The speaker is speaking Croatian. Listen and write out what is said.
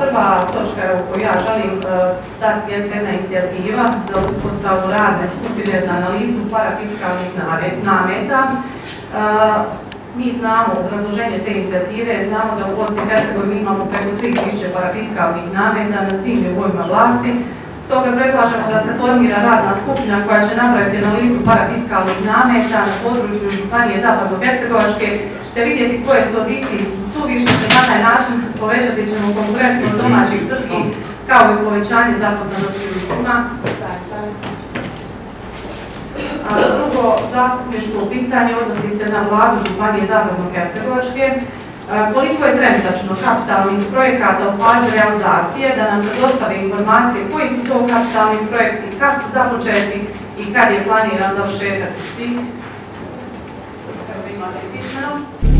Prva točka koju ja želim e, dati je jedna inicijativa za uspostavu radne skupine za analizu parafiskalnih nameta. E, mi znamo obrazloženje te inicijative, znamo da u Bosni i Hercegovini imamo preko 3000 parafiskalnih nameta na svim nivoima vlasti. Stoga predlažemo da se formira radna skupina koja će napraviti analizu parafiskalnih nameta na području Županije Zapadno-Hercegovačke te vidjeti koje su od istih suvišne te na taj način povećati ćemo konkurentnost domaćih tvrtki kao i povećanje zaposlenosti u ljudima. A drugo zastupničko pitanje odnosi se na vladu Županije Zapadno-Hercegovačke. E, Koliko je trenutačno kapitalnih projekata u fazi realizacije, da nam dostave informacije koji su to kapitalni projekti, kad su započeti i kad je planiran završetak svih. Evo imate pismeno.